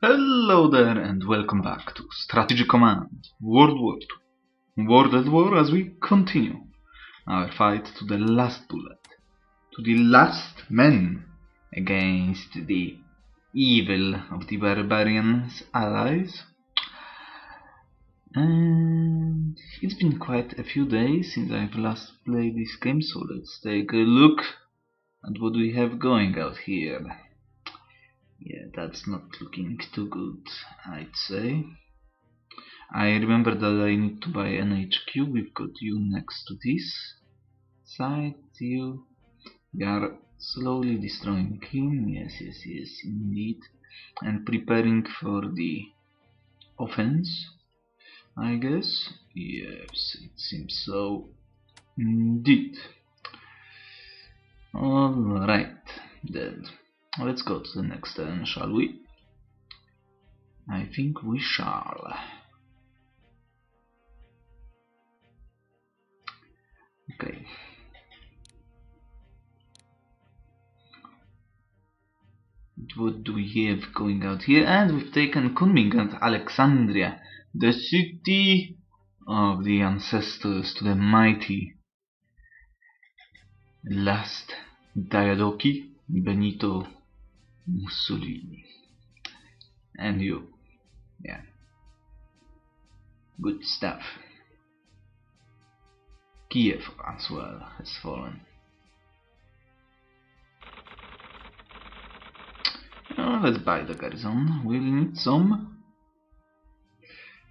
Hello there and welcome back to Strategic Command World War II. World at War as we continue our fight to the last bullet, to the last man against the evil of the barbarians' allies. And it's been quite a few days since I've last played this game, so let's take a look at what we have going out here. Yeah, that's not looking too good, I'd say. I remember that I need to buy an HQ. We've got you next to this side. You, we are slowly destroying him. Yes, yes, yes, indeed. And preparing for the offense, I guess. Yes, it seems so. Indeed. Alright, then. Let's go to the next turn, shall we? I think we shall. Okay. What do we have going out here? And we've taken Kunming and Alexandria, the city of the ancestors to the mighty last Diadochi Benito Mussolini. And you. Yeah. Good stuff. Kiev as well has fallen. Oh, let's buy the garrison. We'll need some.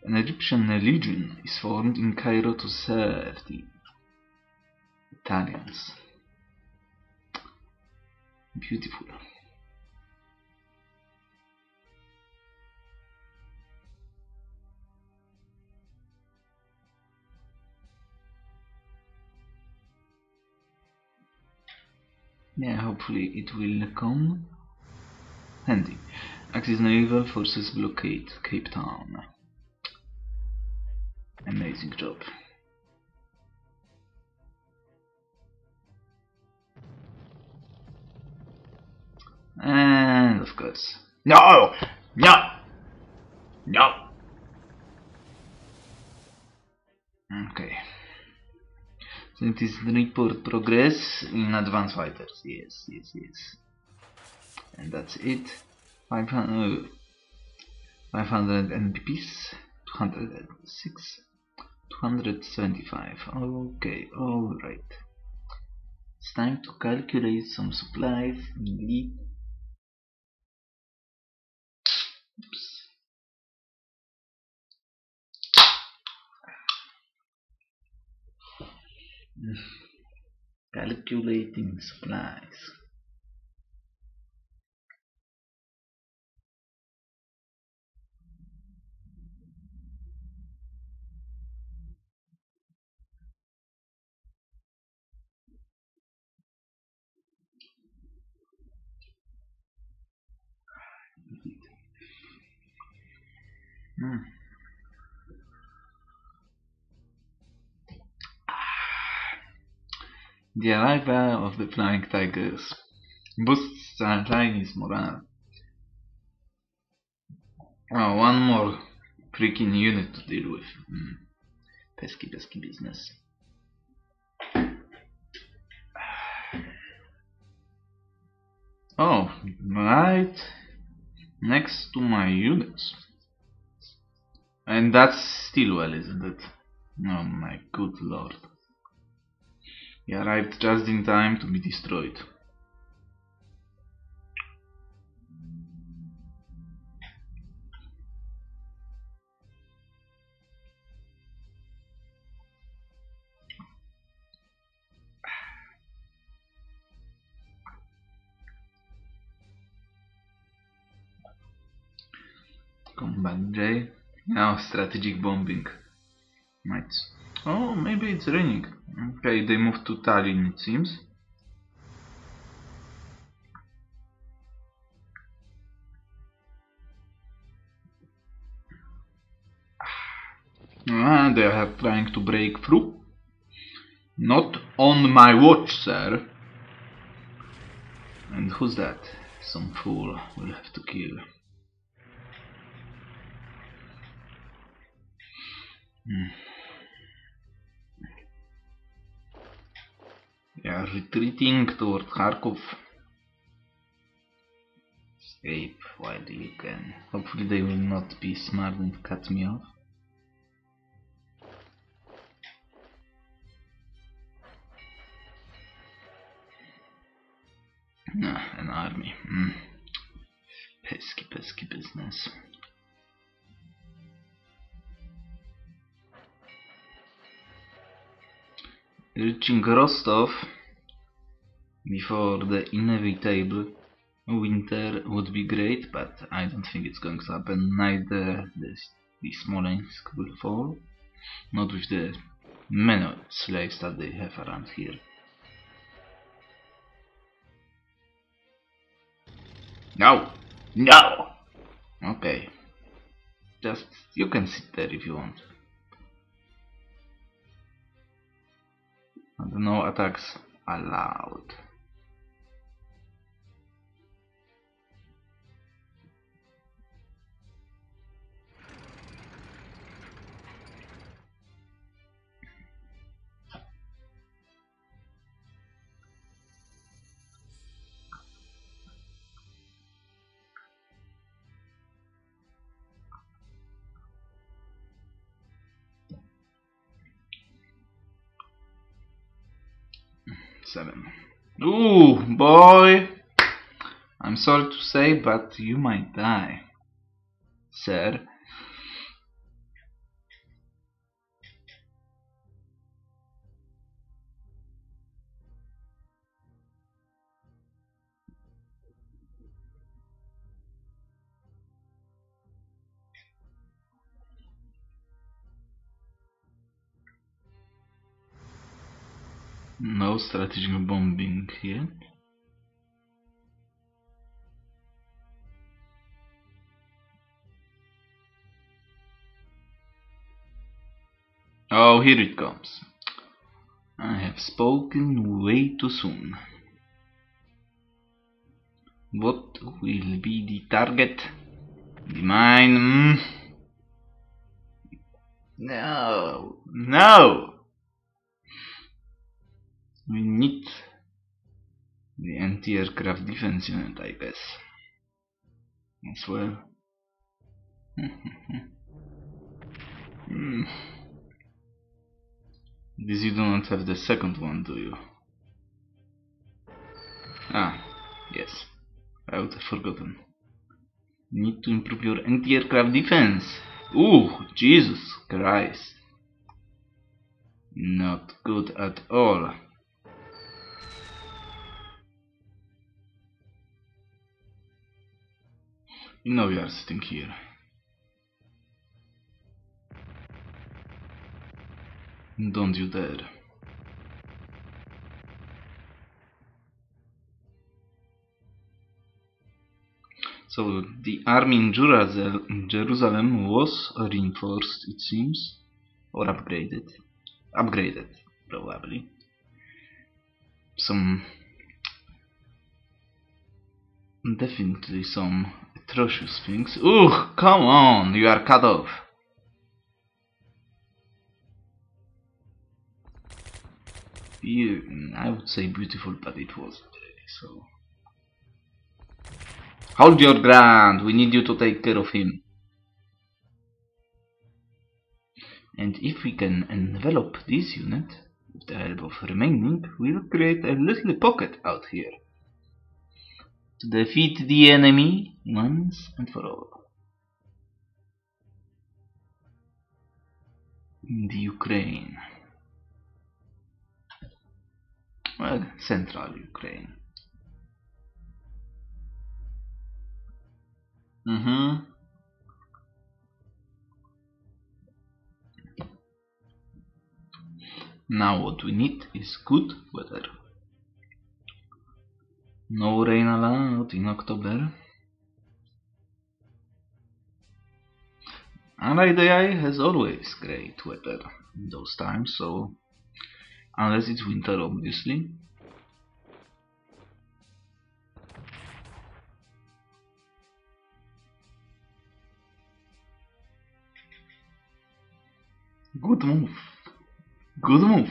An Egyptian legion is formed in Cairo to serve the Italians. Beautiful. Yeah, hopefully it will come handy. Axis naval forces blockade Cape Town. Amazing job. And of course. No! No! No! Okay. It is report progress in advanced fighters. Yes, yes, yes. And that's it. 500, uh, 500 MPPs. 206. 275. Okay, alright. It's time to calculate some supplies indeed. Oops. Calculating supplies. Hmm. The arrival of the Flying Tigers boosts Chinese morale. Oh, one more freaking unit to deal with. Mm. Pesky, pesky business. Oh, right next to my units. And that's still well, isn't it? Oh my good lord. He arrived just in time to be destroyed. Combat J. Now strategic bombing. Might. Oh, maybe it's raining. Okay, they moved to Tallinn, it seems. Ah, they are trying to break through. Not on my watch, sir. And who's that? Some fool we'll have to kill. Hmm. Retreating toward Kharkov. Escape while you can. Hopefully they will not be smart and cut me off. Ah, an army. Mm. Pesky, pesky business. Reaching Rostov before the inevitable winter would be great, but I don't think it's going to happen. Neither the, the Smolensk will fall, not with the many slaves that they have around here. No! No! Okay. Just, you can sit there if you want. No attacks allowed. Seven. Ooh, boy! I'm sorry to say, but you might die, sir. No strategic bombing here. Oh, here it comes. I have spoken way too soon. What will be the target? The mine? Mm. No, no! We need the anti-aircraft defense unit, I guess. As well. hmm. This you do not have the second one, do you? Ah, yes. I would have forgotten. Need to improve your anti-aircraft defense. Ooh, Jesus Christ. Not good at all. You know we are sitting here. Don't you dare. So the army in Jerusalem was reinforced, it seems, or upgraded. Upgraded, probably. Some definitely some atrocious things. Ugh, come on, you are cut off. Be I would say beautiful, but it wasn't really, so... Hold your ground, we need you to take care of him. And if we can envelop this unit, with the help of remaining, we'll create a little pocket out here to defeat the enemy once and for all. In the Ukraine. Well, central Ukraine. Mm-hmm. Now what we need is good weather. No rain allowed in October. And IDI has always great weather in those times, so unless it's winter obviously. Good move. Good move.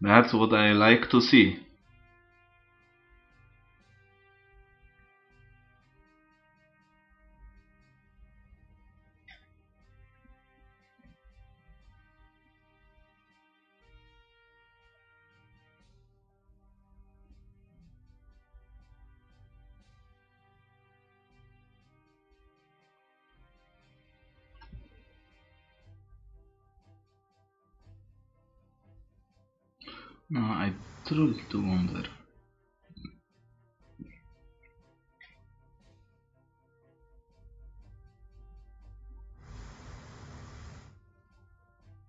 That's what I like to see. No, I truly do wonder.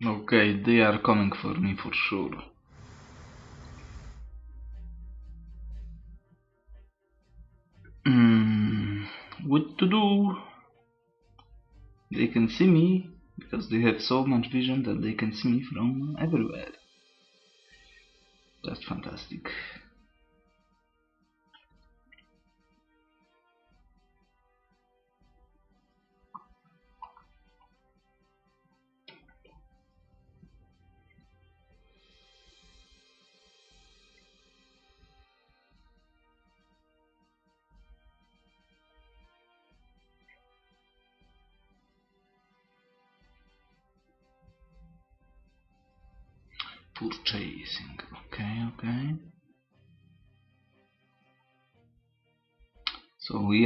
Okay, they are coming for me for sure. Mm, what to do? They can see me because they have so much vision that they can see me from everywhere. Das ist Fantastik.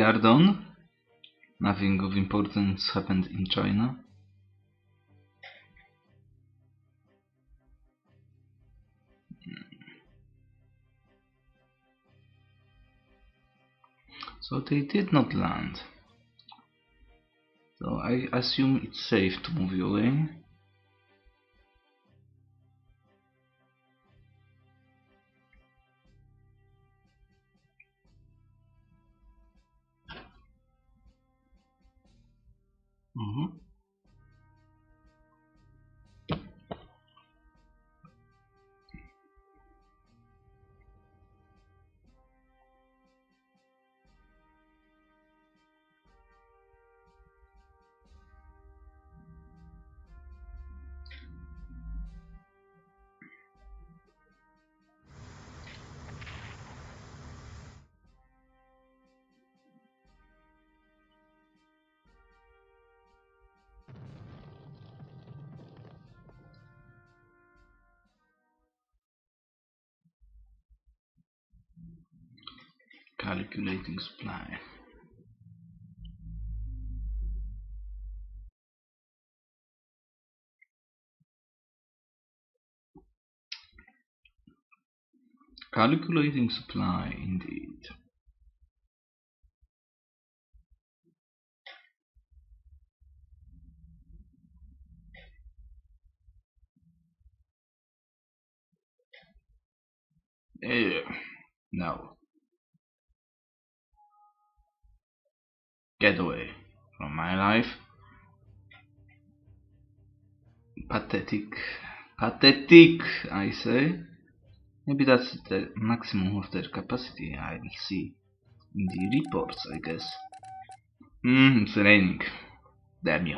Done. Nothing of importance happened in China. So they did not land. So I assume it's safe to move you away. Supply. Calculating supply, indeed. Yeah. No. Get away from my life. Pathetic. Pathetic, I say. Maybe that's the maximum of their capacity, I will see. In the reports, I guess. Hmm, it's raining. Damn you.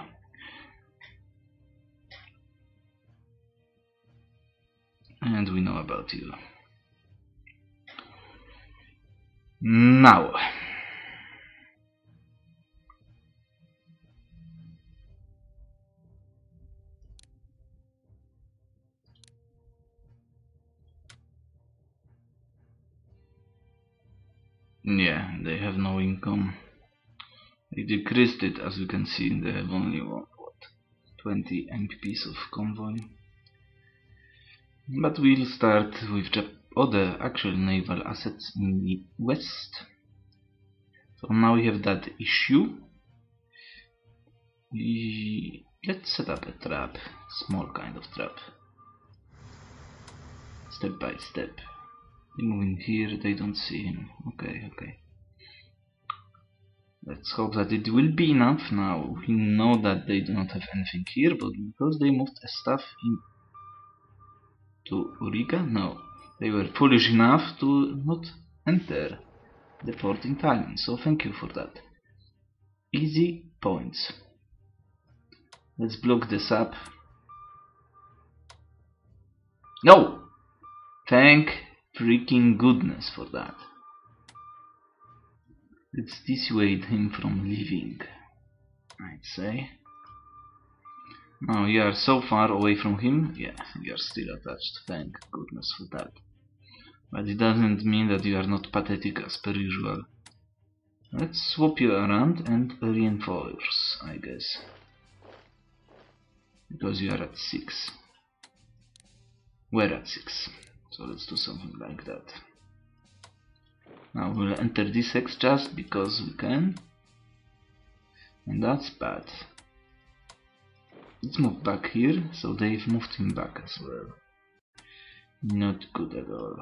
And we know about you. Now. Yeah, they have no income. They decreased it as you can see, they have only what, 20 MPPs of convoy. But we'll start with Jap other actual naval assets in the west. So now we have that issue. Let's set up a trap, small kind of trap. Step by step. Moving here, they don't see him. Okay, okay. Let's hope that it will be enough now. We know that they do not have anything here, but because they moved a staff in to Riga, no. They were foolish enough to not enter the port in time, so thank you for that. Easy points. Let's block this up No! Thank freaking goodness for that. Let's dissuade him from leaving, I'd say. Now you are so far away from him. Yeah, you are still attached. Thank goodness for that. But it doesn't mean that you are not pathetic as per usual. Let's swap you around and reinforce, I guess. Because you are at 6. We're at 6. So let's do something like that. Now we'll enter this hex just because we can. And that's bad. Let's move back here, so they've moved him back as well. Not good at all.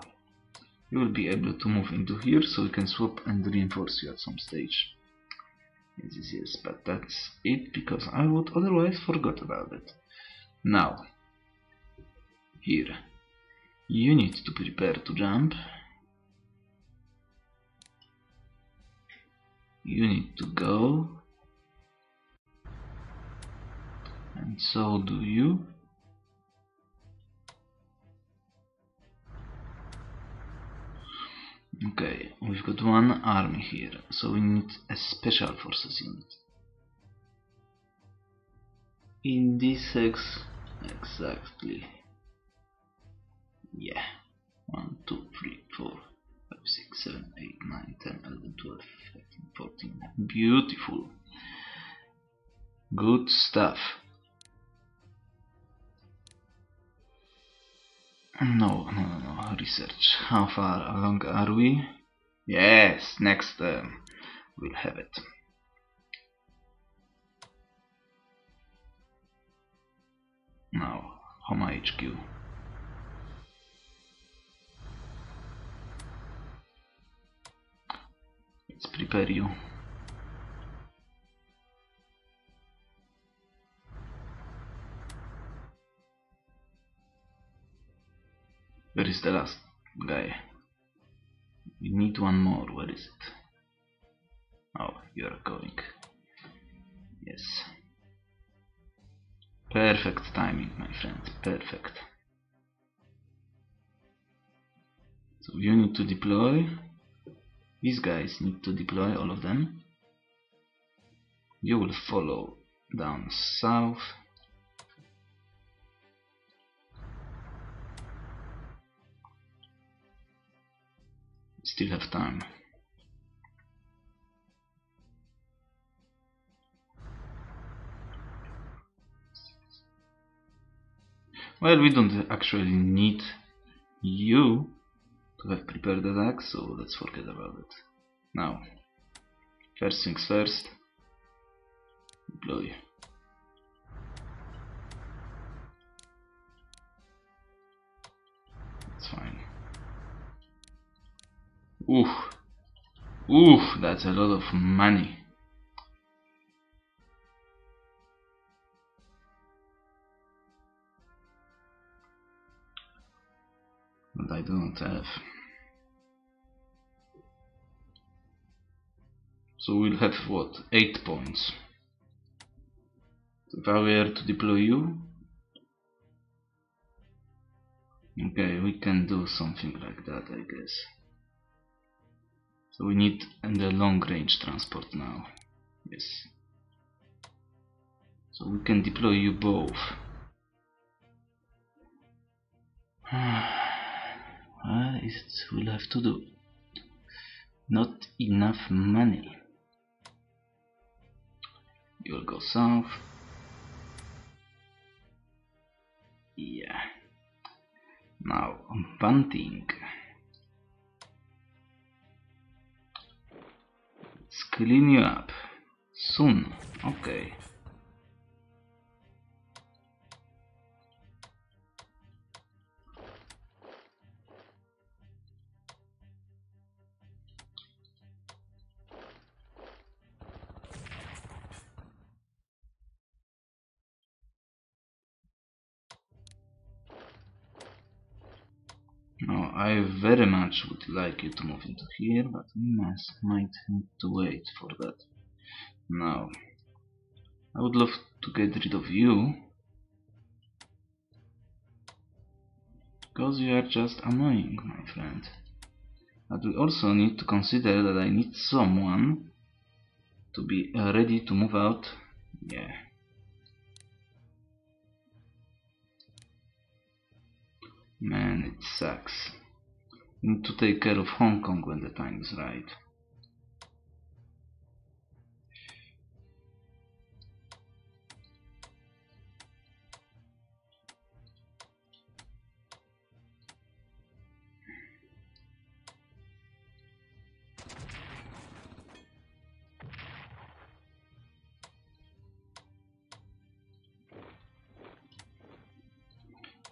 You will be able to move into here, so we can swap and reinforce you at some stage. Yes, yes, yes, but that's it, because I would otherwise forgot about it. Now, here, you need to prepare to jump. You need to go and so do you. Okay, we've got one army here, so we need a special forces unit. In this hex, exactly. Yeah. 1, 2, 3, 4, 5, 6, 7, 8, 9, 10, 11, 12, 13, 14. Beautiful. Good stuff. No, no, no. Research. How far along are we? Yes, next term. We'll have it. Now, Homa HQ. Where is the last guy? We need one more. Where is it? Oh, you're going. Yes. Perfect timing, my friend. Perfect. So you need to deploy. These guys need to deploy, all of them. You will follow down south. Still have time. Well, we don't actually need you to have prepared the deck, so let's forget about it. Now, first things first, deploy. That's fine. Oof. Oof, that's a lot of money. But I do not have. So we'll have what? 8 points. If I were to deploy you, okay, we can do something like that, I guess. So we need the long range transport now. Yes. So we can deploy you both. what is it we'll have to do? Not enough money. You'll go south. Yeah. Now, bunting. Let's clean you up. Soon. Okay. I very much would like you to move into here, but we might need to wait for that. Now, I would love to get rid of you. Because you are just annoying, my friend. But we also need to consider that I need someone to be uh, ready to move out. Yeah. Man, it sucks. To take care of Hong Kong when the time is right.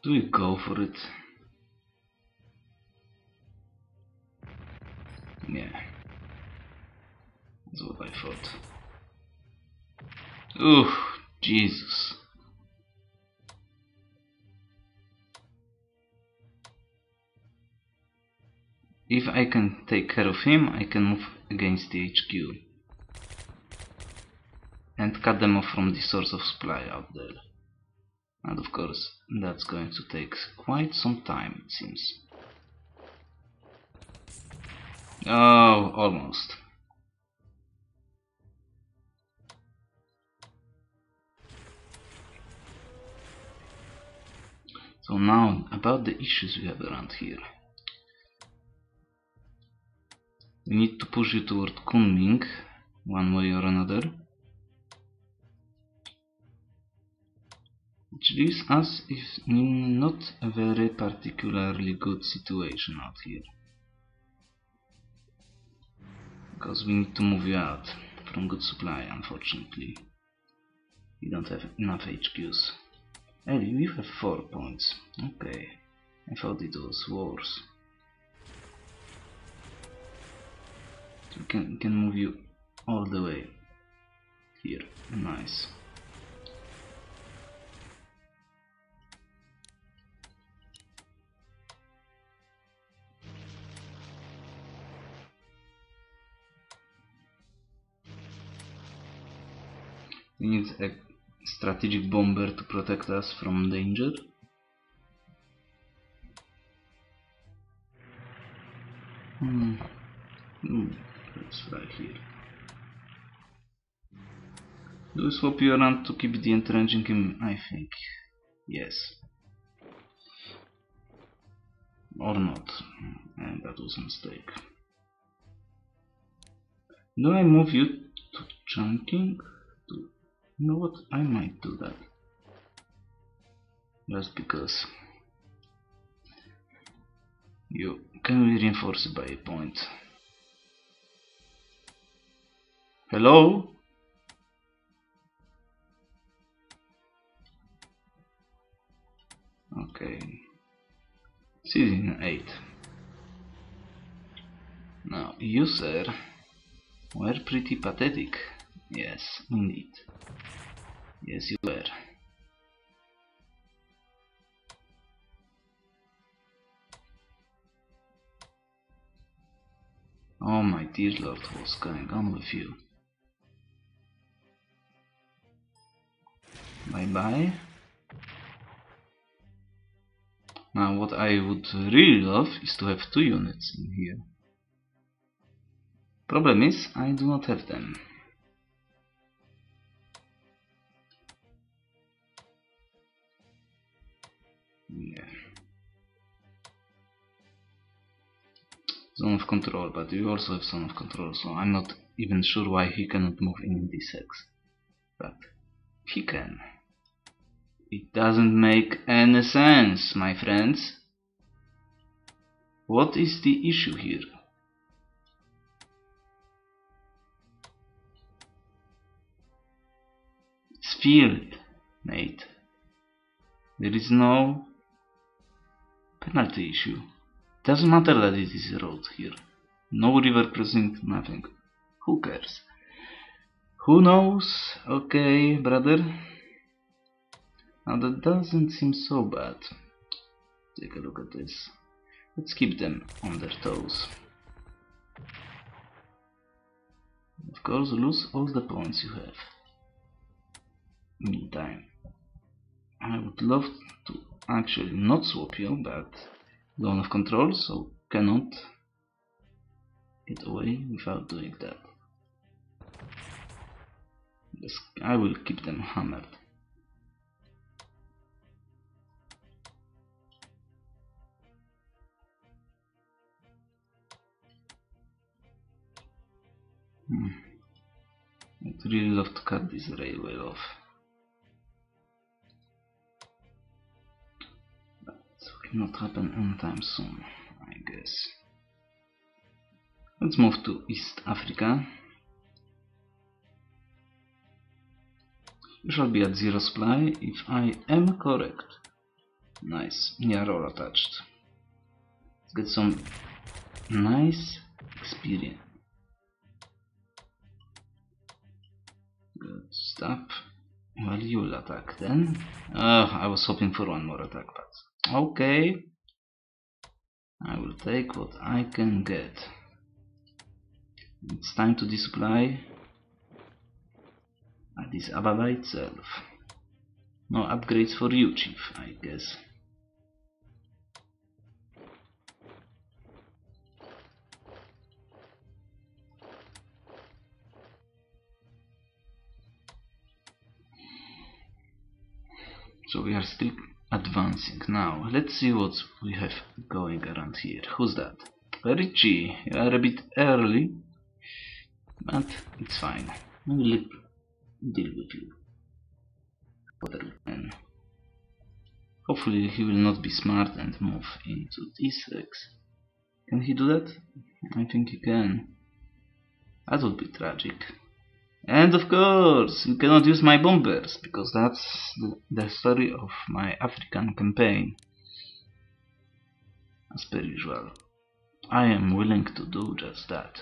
Do we go for it? Ooh, Jesus. If I can take care of him, I can move against the HQ. And cut them off from the source of supply out there. And of course, that's going to take quite some time, it seems. Oh, almost. So now, about the issues we have around here. We need to push you toward Kunming, one way or another. Which leaves us in not a very particularly good situation out here. Because we need to move you out from good supply, unfortunately. We don't have enough HQs. Hey, you have 4 points. Okay. I thought it was worse. We can, can move you all the way here. Nice. We need a strategic bomber to protect us from danger. Hmm. Hmm. Let's here. Do we swap you around to keep the entrenching him? I think. Yes. Or not. And that was a mistake. Do I move you to Chungking? You know what? I might do that. Just because. You can be reinforced by a point? Hello? Okay. Season 8. Now, you sir were pretty pathetic. Yes, indeed. Yes, you were. Oh my dear lord, what's going on with you? Bye bye. Now what I would really love is to have two units in here. Problem is, I do not have them. Yeah. Zone of control, but you also have zone of control, so I'm not even sure why he cannot move in this hex. But he can. It doesn't make any sense, my friends. What is the issue here? It's field, mate. There is no penalty issue. Doesn't matter that it is a road here. No river crossing, nothing. Who cares? Who knows? Okay, brother. Now that doesn't seem so bad. Take a look at this. Let's keep them on their toes. Of course, lose all the points you have. Meantime, I would love to actually not swap you, but zone of control, so cannot get away without doing that. I will keep them hammered. Hmm. I'd really love to cut this railway off. Not happen anytime soon, I guess. Let's move to East Africa. You shall be at zero supply if I am correct. Nice, Niarol attached. Let's get some nice experience. Good stuff. Well, you'll attack then. Uh, I was hoping for one more attack, but okay. I will take what I can get. It's time to display Addis Ababa itself. No upgrades for you, Chief, I guess. So we are still advancing. Now, let's see what we have going around here. Who's that? Ritchie, you are a bit early, but it's fine. We will deal with you. Whatever we can. Hopefully he will not be smart and move into this hex. Can he do that? I think he can. That would be tragic. And of course, you cannot use my bombers, because that's the, story of my African campaign. As per usual. I am willing to do just that.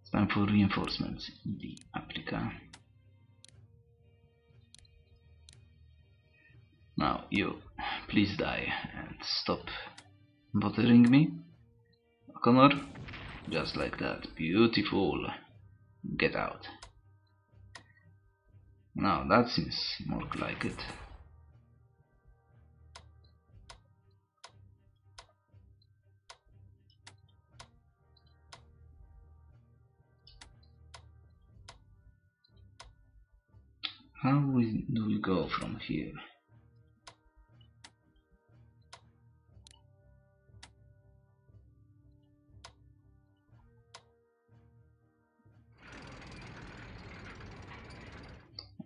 It's time for reinforcements in the Africa. Now you, please die and stop bothering me. Connor, just like that, beautiful. Get out. Now that seems more like it. How we, do we go from here?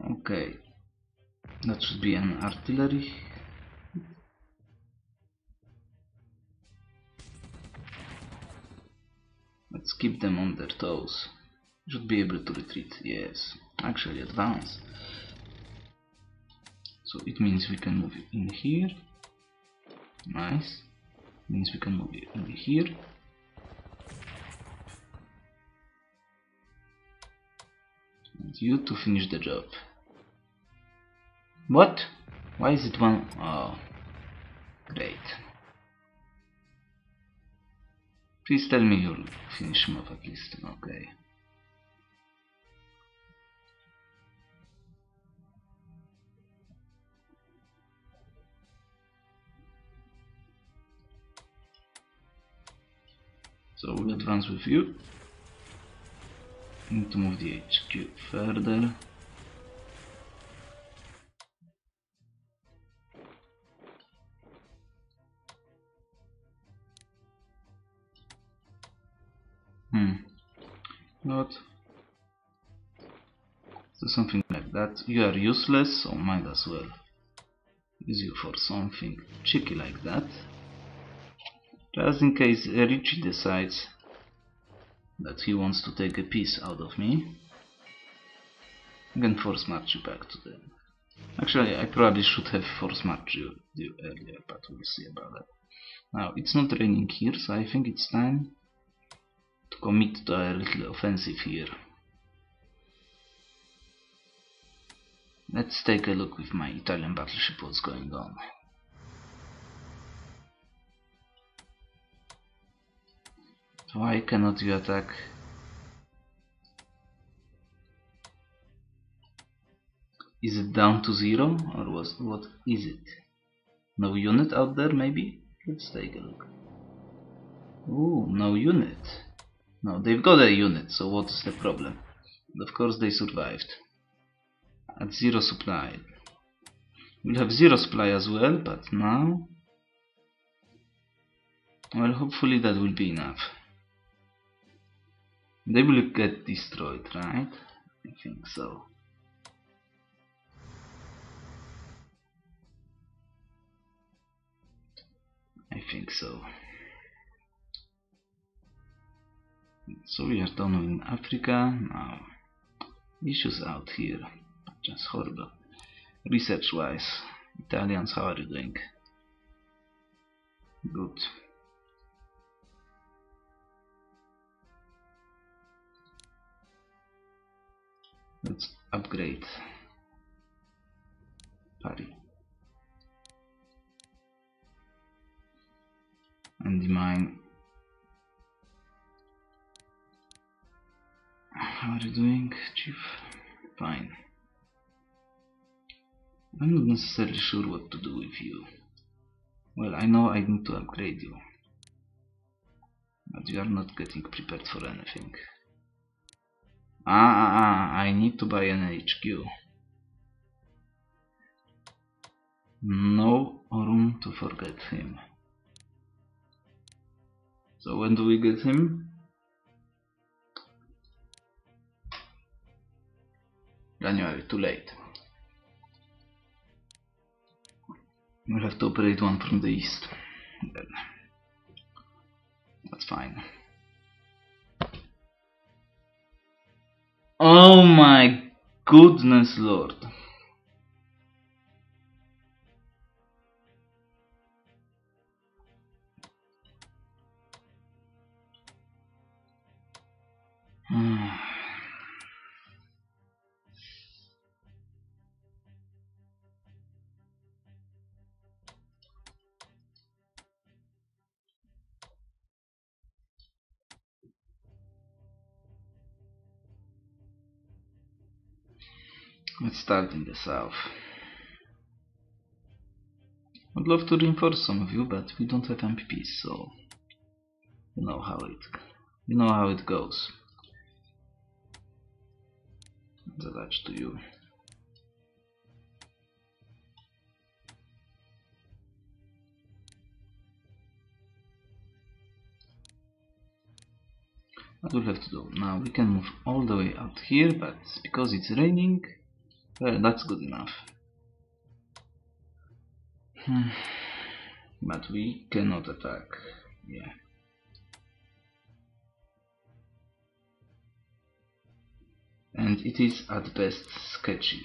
Okay, that should be an artillery. Let's keep them on their toes. Should be able to retreat, yes. Actually advance. So it means we can move in here. Nice. Means we can move in here. And you to finish the job. What? Why is it one? Oh, great. Please tell me you'll finish him off at least. Okay. So we'll advance with you. Need to move the HQ further. What? So something like that. You are useless, oh so might as well use you for something cheeky like that. Just in case Ritchie decides that he wants to take a piece out of me. I can force march you back to them. Actually, I probably should have force marched you, you earlier, but we'll see about that. Now, it's not raining here, so I think it's time to commit to a little offensive here. Let's take a look with my Italian battleship what's going on. Why cannot you attack? Is it down to zero or was what is it? No unit out there, maybe? Let's take a look. Ooh, no unit. No, they've got a unit, so what's the problem? And of course they survived. At zero supply. We'll have zero supply as well, but now... Well, hopefully that will be enough. They will get destroyed, right? I think so. I think so. So we are done in Africa. Now, issues out here. Just horrible. Research wise, Italians, how are you doing? Good. Let's upgrade. Party. And the mine. How are you doing, Chief? Fine. I'm not necessarily sure what to do with you. Well, I know I need to upgrade you. But you are not getting prepared for anything. Ah, ah, ah, I need to buy an HQ. No room to forget him. So when do we get him? January, too late. We'll have to operate one from the east. That's fine. Oh my goodness lord. Let's start in the south. I'd love to reinforce some of you, but we don't have MPPs, so you know how it you know how it goes. Attached to you. What we'll have to do now, we can move all the way out here, but because it's raining, that's good enough. Hmm. But we cannot attack. Yeah. And it is at best sketchy,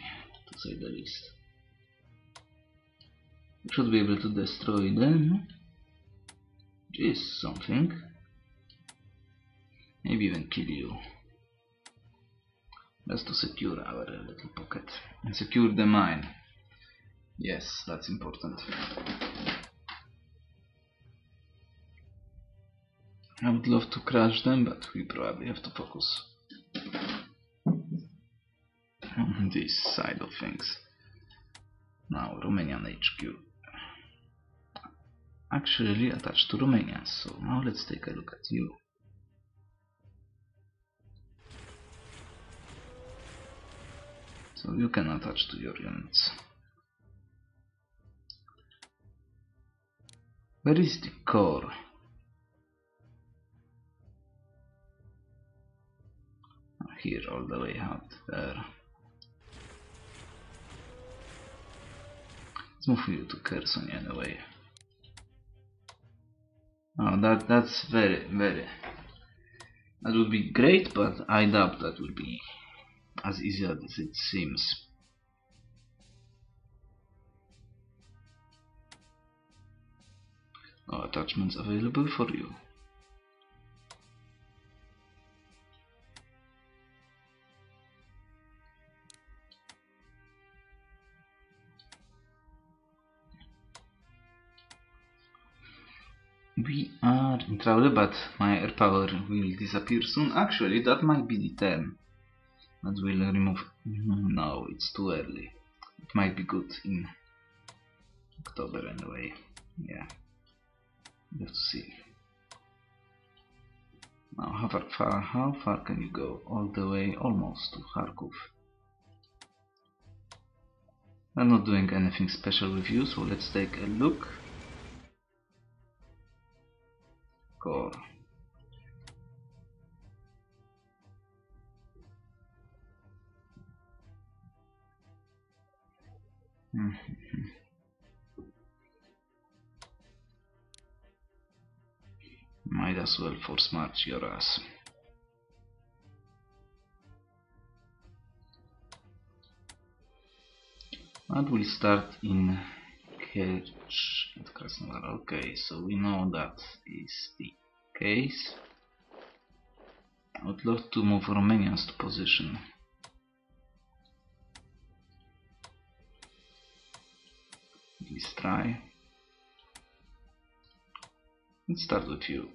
to say the least. We should be able to destroy them. Which is something. Maybe even kill you. Just to secure our little pocket. And secure the mine. Yes, that's important. I would love to crush them, but we probably have to focus on this side of things. Now, Romanian HQ. Actually attached to Romania, so now let's take a look at you. So you can attach to your units. Where is the core? Here all the way out there. Let's move you to Kherson anyway. Oh, that that's very very. That would be great, but I doubt that would be as easy as it seems. No attachments available for you. We are in trouble, but my air power will disappear soon. Actually, that might be the turn. That will remove... No, it's too early. It might be good in October anyway. Yeah. To see. Now, how far, far, how far can you go? All the way, almost to Kharkov. I'm not doing anything special with you, so let's take a look. Core. Mm-hmm. Might as well force march your ass. And we'll start in Kerch and Krasnodar. Okay, so we know that is the case. I would love to move Romanians to position. Let's try. Let's start with you.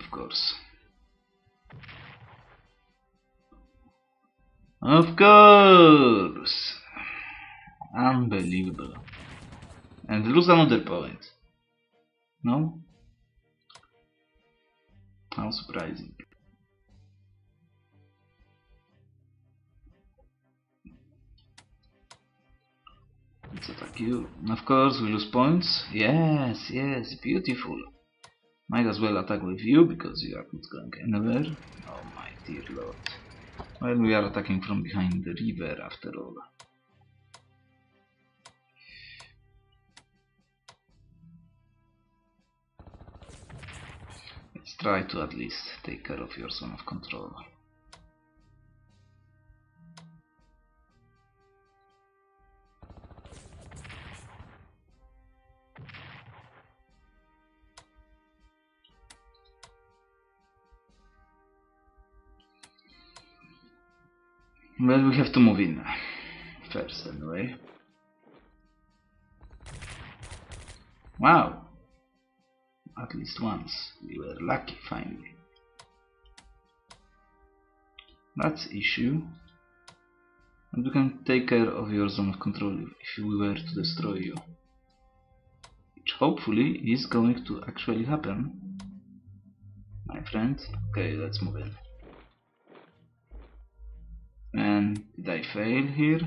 Of course. Of course! Unbelievable. And lose another point. No? How surprising. Let's attack you. Of course, we lose points. Yes, yes, beautiful. Might as well attack with you because you are not going anywhere. Oh my dear lord. Well, we are attacking from behind the river after all. Let's try to at least take care of your zone of control. Well, we have to move in first anyway. Wow! At least once. We were lucky finally. That's issue. And we can take care of your zone of control if we were to destroy you. Which hopefully is going to actually happen. My friend. Okay, let's move in. And did I fail here?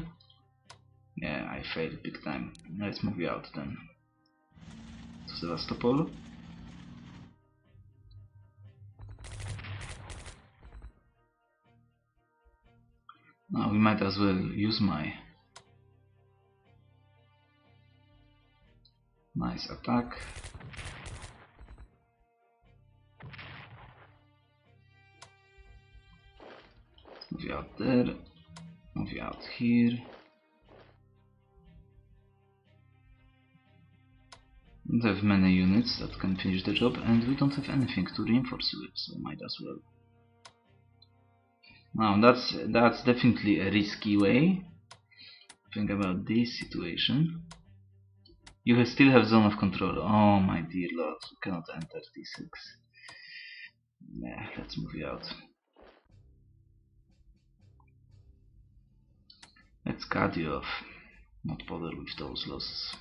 Yeah, I failed big time. Let's move you out then. To Sevastopol. Now we might as well use my nice attack. Move you out there. Move you out here. Don't have many units that can finish the job and we don't have anything to reinforce with, so might as well. Now that's that's definitely a risky way. Think about this situation. You still have zone of control. Oh my dear lord, you cannot enter D6. Yeah, let's move you out. Let's cut you off. Not bother with those losses.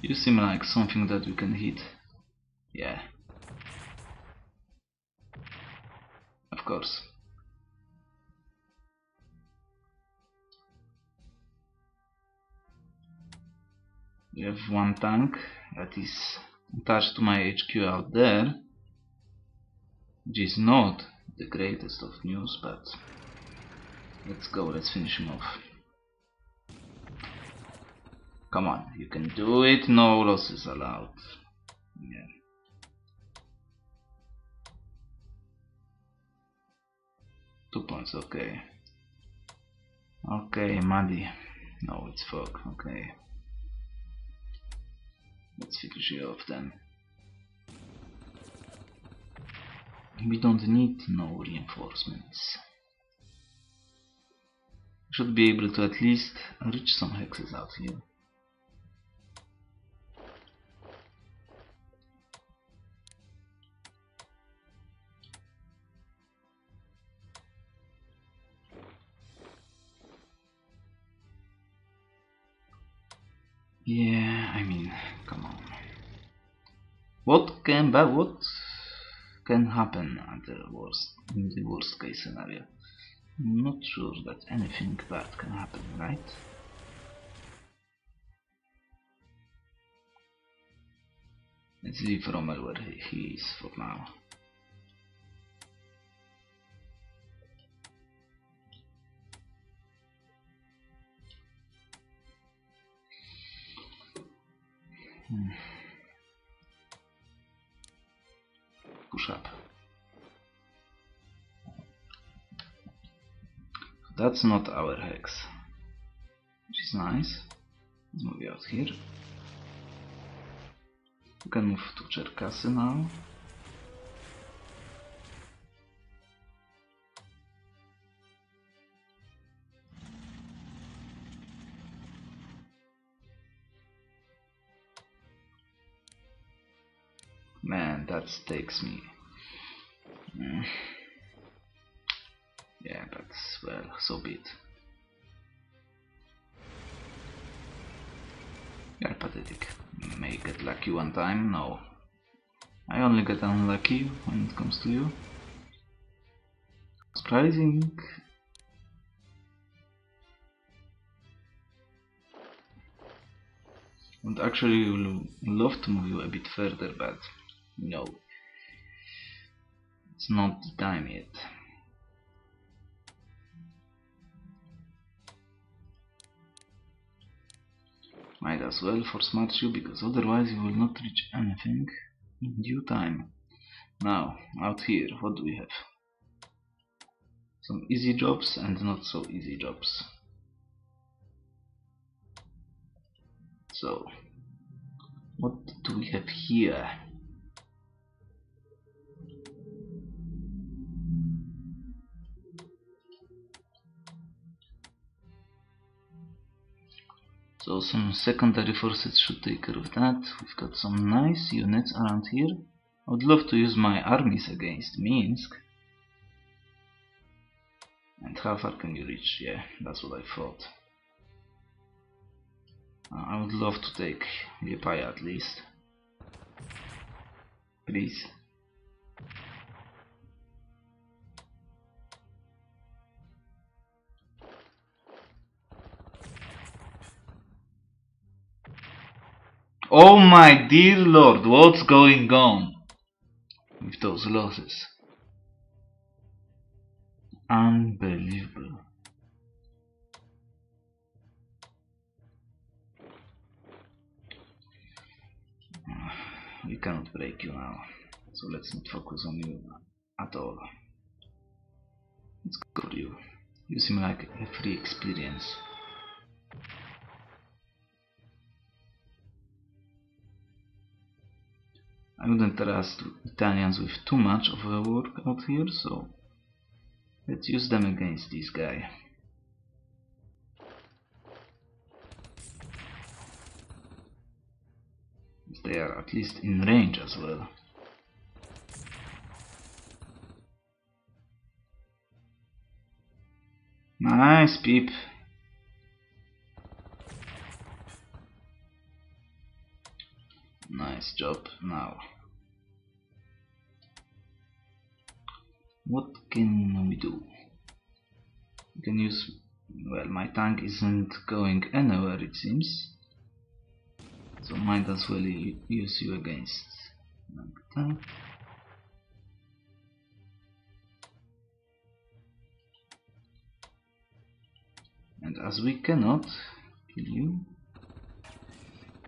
You seem like something that we can hit. Yeah. Of course. We have one tank that is attached to my HQ out there, which is not the greatest of news, but let's go, let's finish him off. Come on, you can do it, no losses allowed. Yeah. Two points, okay. Okay, muddy. No, it's fog, okay. Let's finish you off then. we don't need no reinforcements should be able to at least reach some hexes out here Yeah, I mean, come on. What can about? what? Can happen at the worst in the worst case scenario? I'm not sure that anything bad can happen, right? Let's leave Rommel where he is for now. Hmm. Push up. That's not our hex. Which is nice. Let's move out here. We can move to Cherkasy now. Man, that takes me. Mm. Yeah, but well, so be it. You're pathetic. May get lucky one time, no. I only get unlucky when it comes to you. Surprising. And actually would love to move you a bit further, but no. It's not the time yet. Might as well for smart shoe because otherwise you will not reach anything in due time. Now, out here, what do we have? Some easy jobs and not so easy jobs. So, what do we have here? So some secondary forces should take care of that. We've got some nice units around here. I would love to use my armies against Minsk. And how far can you reach? Yeah, that's what I thought. I would love to take Liepaja at least. Please. Oh my dear lord, what's going on with those losses? Unbelievable. We cannot break you now, so let's not focus on you at all. Let's go for you. You seem like a free experience. I wouldn't trust Italians with too much of a work out here, so let's use them against this guy. They are at least in range as well. Nice peep. Nice job. Now, what can we do? We can use. Well, my tank isn't going anywhere, it seems. So might as well use you against my tank. And as we cannot kill you,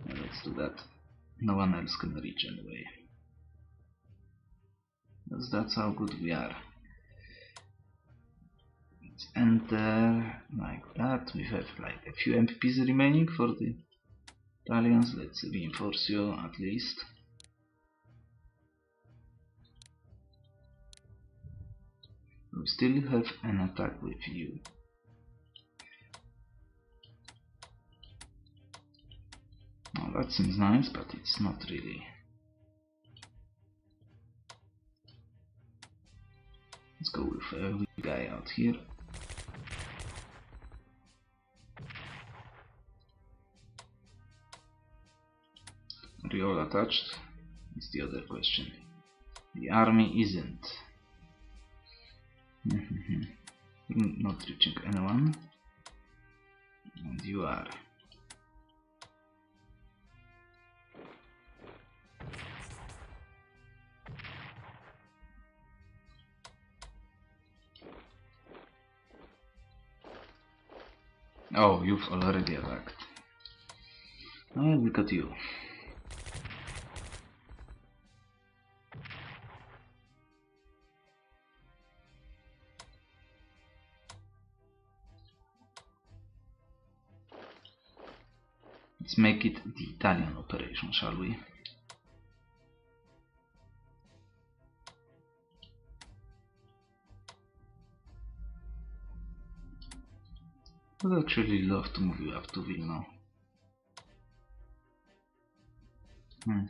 let's do that no one else can reach anyway. That's how good we are. Let's enter like that. We have like a few MPPs remaining for the Italians. Let's reinforce you at least. We still have an attack with you. Well, that seems nice, but it's not really. Let's go with weak guy out here. attached? Is the other question. The army isn't. Not reaching anyone. And you are. Oh, you've already attacked. Well, look at you. Let's make it the Italian operation, shall we? I'd actually love to move you up to Vilna. Hmm.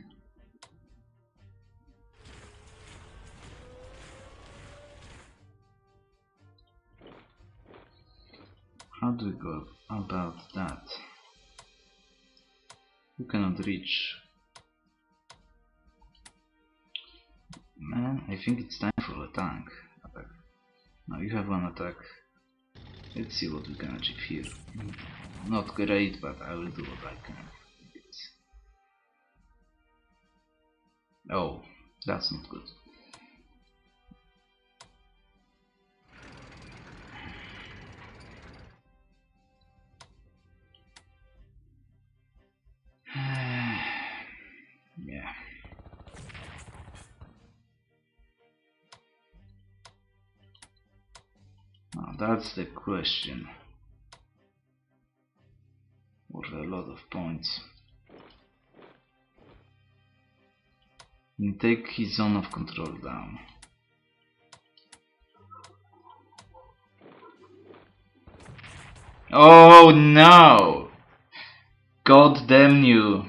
How do we go about that? You cannot reach. Man, I think it's time for a tank attack. Now you have one attack. Let's see what we can achieve here. Not great, but I will do what I can. Oh, that's not good. That's the question. Worth a lot of points. And take his zone of control down. Oh no! God damn you!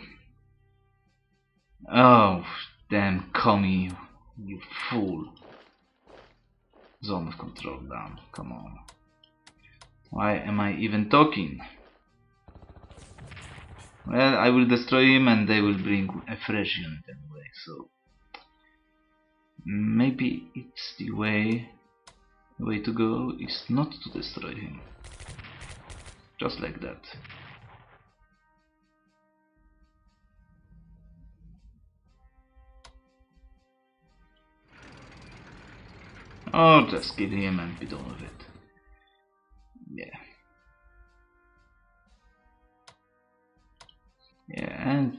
Oh, damn commie, you fool. Zone of control down, come on. Why am I even talking? Well, I will destroy him and they will bring a fresh unit anyway, so... Maybe it's the way... The way to go is not to destroy him. Just like that. Or just kill him and be done with it.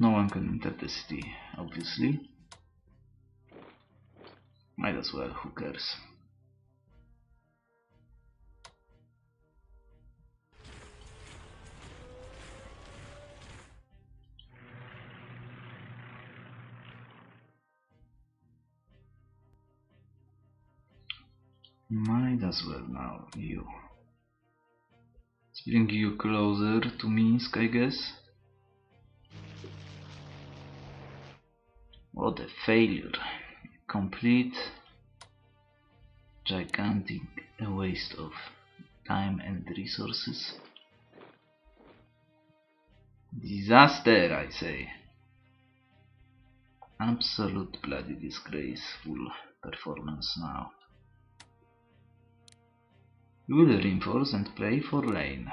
No one can enter the city, obviously. Might as well, who cares. Might as well now, you. Bring you closer to Minsk, I guess. What a failure. Complete gigantic waste of time and resources. Disaster, I say. Absolute bloody disgraceful performance now. We will reinforce and play for lane.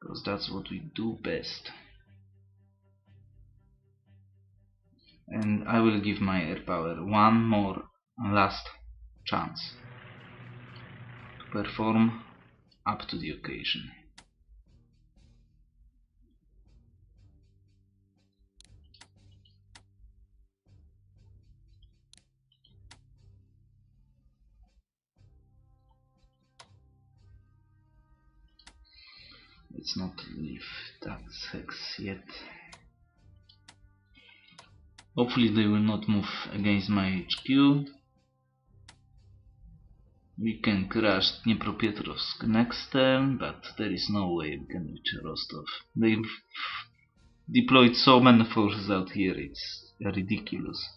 Because that's what we do best. And I will give my air power one more last chance to perform up to the occasion. Let's not leave that hex yet. Hopefully they will not move against my HQ. We can crash Dnipropetrovsk next turn, but there is no way we can reach Rostov. They've deployed so many forces out here, it's ridiculous.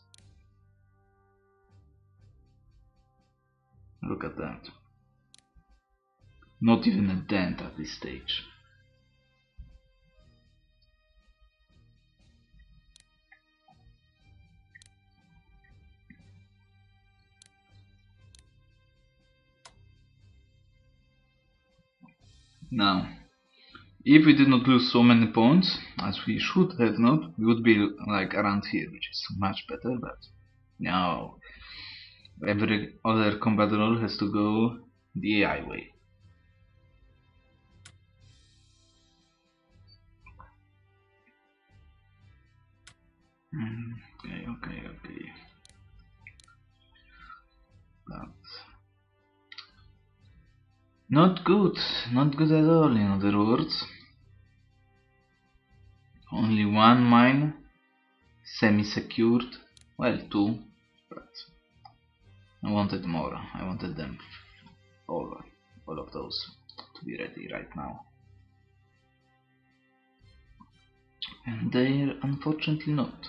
Look at that. Not even a dent at this stage. Now, if we did not lose so many points, as we should have not, we would be like around here, which is much better, but now every other combat roll has to go the AI way. Mm, okay, okay, okay. But not good, not good at all, in other words. Only one mine, semi-secured, well, two, but I wanted more, I wanted them, all, all of those, to be ready right now. And they're unfortunately not.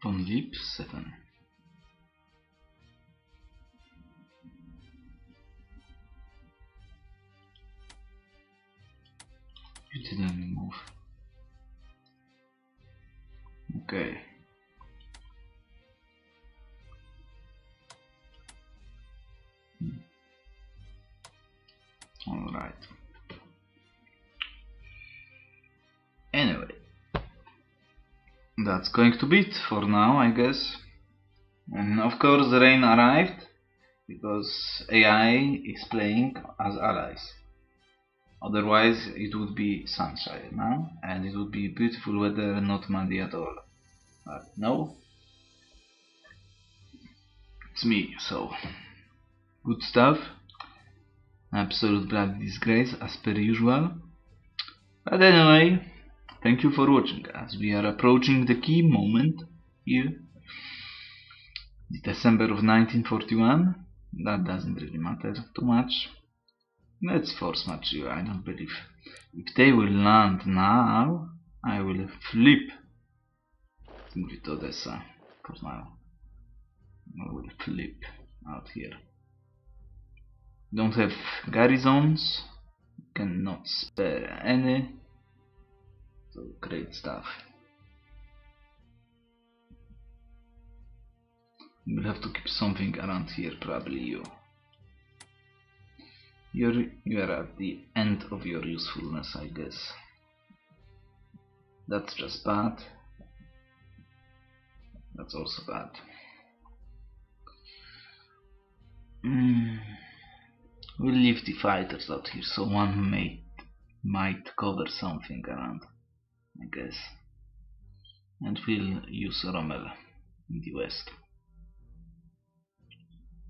Von Leeb 7. That's going to be it for now, I guess. And of course, rain arrived because AI is playing as allies. Otherwise, it would be sunshine now, and it would be beautiful weather and not muddy at all. But no, it's me, so good stuff. Absolute black disgrace as per usual. But anyway, thank you for watching as we are approaching the key moment here. December of 1941. That doesn't really matter too much. Let's force match you, I don't believe. If they will land now, I will flip. To Odessa for now. I will flip out here. Don't have garrisons, cannot spare any. So great stuff. We'll have to keep something around here, probably you. You're, you are at the end of your usefulness, I guess. That's just bad. That's also bad. Mm. We'll leave the fighters out here so one may might cover something around, I guess. And we'll use Rommel in the west.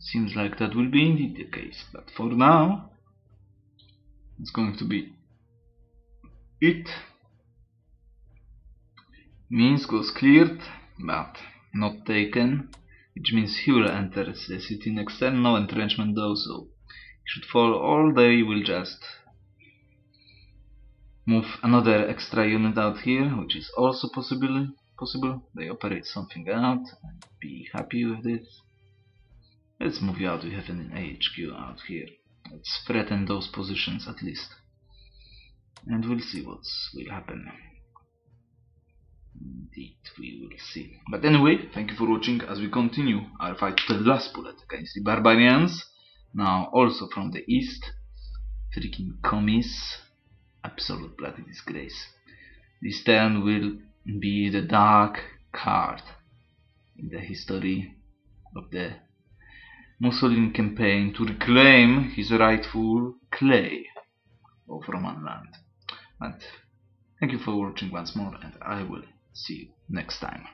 Seems like that will be indeed the case, but for now it's going to be it. Minsk was cleared, but not taken, which means he will enter the city next turn, no entrenchment though, so he should fall or they will just move another extra unit out here, which is also possible. Possible. They operate something out and be happy with it. Let's move you out. We have an AHQ out here. Let's threaten those positions at least. And we'll see what will happen. Indeed, we will see. But anyway, thank you for watching as we continue our fight to the last bullet against the barbarians. Now also from the east. Freaking commies. Absolute bloody disgrace. This turn will be the dark card in the history of the Mussolini campaign to reclaim his rightful clay of Roman land. And thank you for watching once more and I will see you next time.